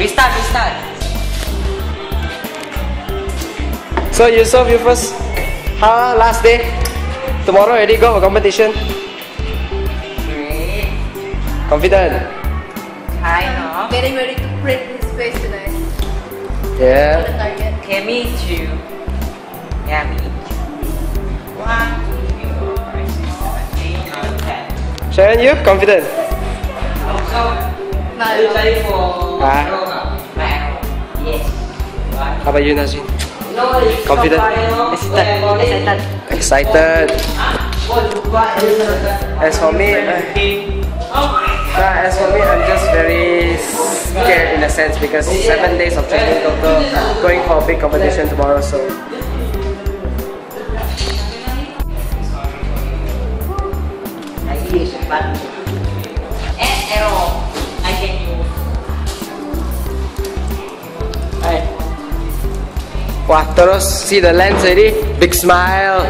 Restart, restart. So Yusuf, you first. How last day? Tomorrow already go for competition. Great. Confident. Kind of. Getting ready to print his face tonight. Yeah. target. Okay, me too. Yeah, me too. One, Sharon, you confident? Also, Nah, are you ready for Ah. Yes. How about you, Nazrin? No, it's Confident? Excited. Excited. As for me, uh, as for me, I'm just very scared in a sense because seven days of training total, going for a big competition tomorrow. So Wah, terus see the lens already, big smile.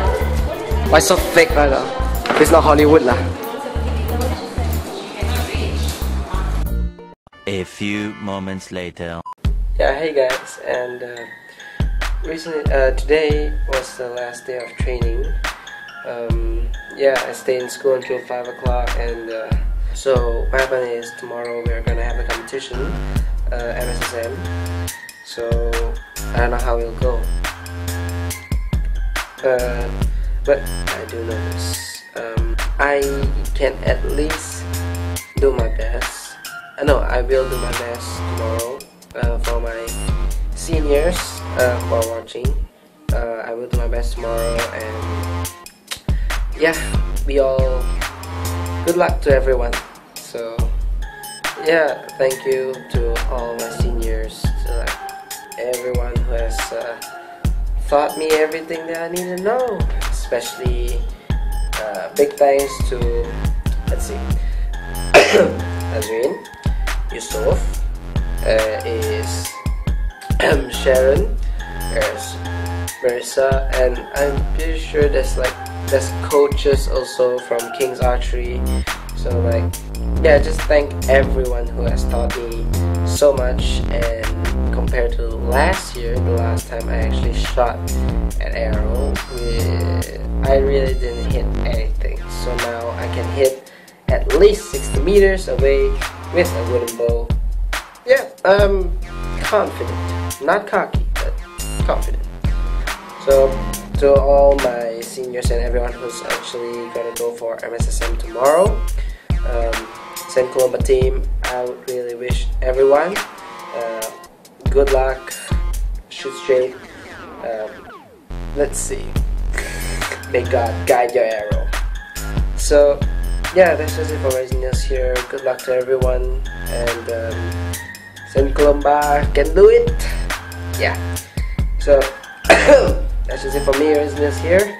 Why so fake right now? It's not Hollywood lah. A few moments later. Yeah, hey guys, and uh, recently, uh, today was the last day of training. Um, yeah, I stay in school until five o'clock, and uh, so what happened is tomorrow we're gonna have a competition, uh, MSSM. So I don't know how it'll go. Uh, but I do know this. Um, I can at least do my best. Uh, no, I will do my best tomorrow uh, for my seniors uh, who are watching. Uh, I will do my best tomorrow, and yeah, we all good luck to everyone. So yeah, thank you to all my taught me everything that I need to know. Especially uh, big thanks to let's see, Azrin, Yusuf, uh, is Sharon, there's Marissa, and I'm pretty sure there's like there's coaches also from King's Archery. So like, yeah, just thank everyone who has taught me so much. And last year, the last time I actually shot an arrow, I really didn't hit anything. So now I can hit at least 60 meters away with a wooden bow. Yeah, I'm confident, not cocky, but confident. So to all my seniors and everyone who's actually gonna go for MSSM tomorrow, um, St. Columba team, I would really wish everyone uh, good luck, shoot straight. Um, let's see. May God guide your arrow. So yeah, that's just it for Rising News here. Good luck to everyone, and um, St. Columba can do it. Yeah. So that's just it for me, Rising News here.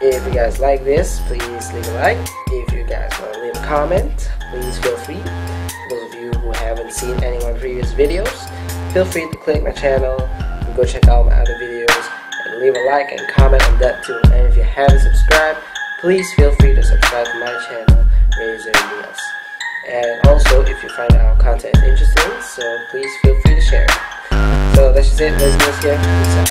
If you guys like this, please leave a like. If you guys want to leave a comment, please feel free. Those of you who haven't seen any of my previous videos, feel free to click my channel and go check out my other videos and leave a like and comment on that too. And if you haven't subscribed, please feel free to subscribe to my channel, Razor News. And also, if you find our content interesting, so please feel free to share. So that's just it, Razor News here.